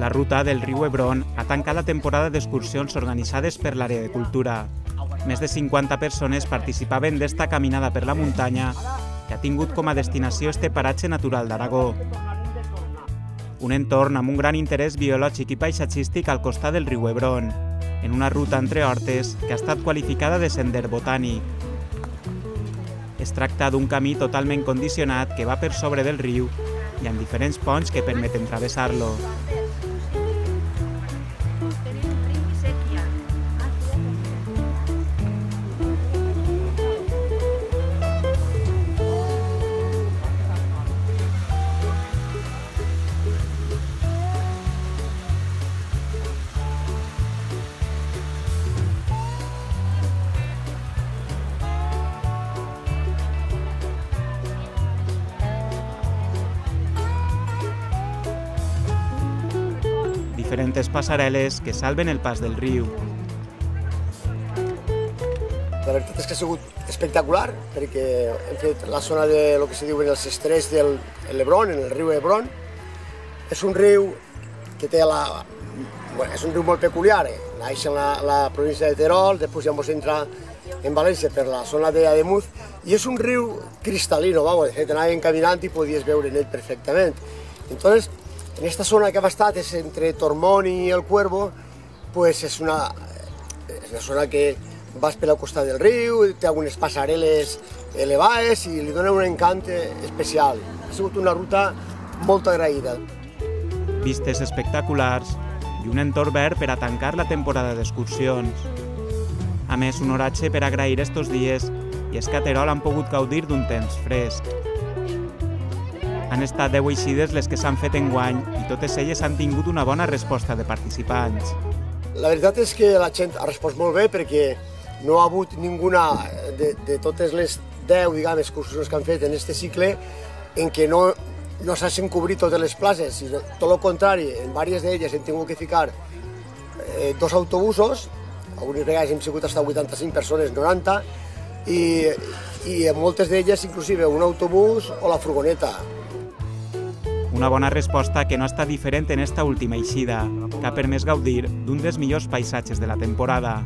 La ruta del riu Hebron ha tancat la temporada d'excursions organitzades per l'àrea de cultura. Més de 50 persones participaven d'esta caminada per la muntanya que ha tingut com a destinació este paratge natural d'Aragó. Un entorn amb un gran interès biològic i paisatgístic al costat del riu Hebron, en una ruta entre hortes que ha estat qualificada de sender botànic. Es tracta d'un camí totalment condicionat que va per sobre del riu i amb diferents ponts que permeten travessar-lo. Diferents passarel·les que salven el pas del riu. La veritat és que ha sigut espectacular perquè hem fet la zona de lo que se diuen els estrets del Lebron, en el riu Hebron. És un riu que té la... Bueno, és un riu molt peculiar, eh? naix en la, la província de Terol, després ja ens entra en València per la zona de Ademuz, i és un riu cristal·lino, vamos, de fet anaven caminant i podies veure en ell perfectament. Entonces, en esta zona que hem estat, és entre Tormón i el Cuervo, pues és una, és una zona que vas per al costat del riu, té algunes passarel·les elevades i li dona un encant especial. Ha sigut una ruta molt agraïda. Vistes espectaculars i un entorn verd per a tancar la temporada d'excursions. A més, un oratge per agrair estos dies i és que a Terol han pogut gaudir d'un temps fresc. Han estat 10 eixides les que s'han fet en guany i totes elles han tingut una bona resposta de participants. La veritat és que la gent ha respost molt bé perquè no ha hagut ninguna de, de totes les 10 diguem, excursions que han fet en aquest cicle en què no, no s'hagin cobrit totes les places, sinó tot el contrari, en diverses d'elles hem tingut que ficar eh, dos autobusos, algunes vegades hem sigut hasta 85 persones, 90, i, i en moltes d'elles inclusive un autobús o la furgoneta. Una bona resposta que no està diferent en esta última eixida, que ha permès gaudir d'un dels millors paisatges de la temporada.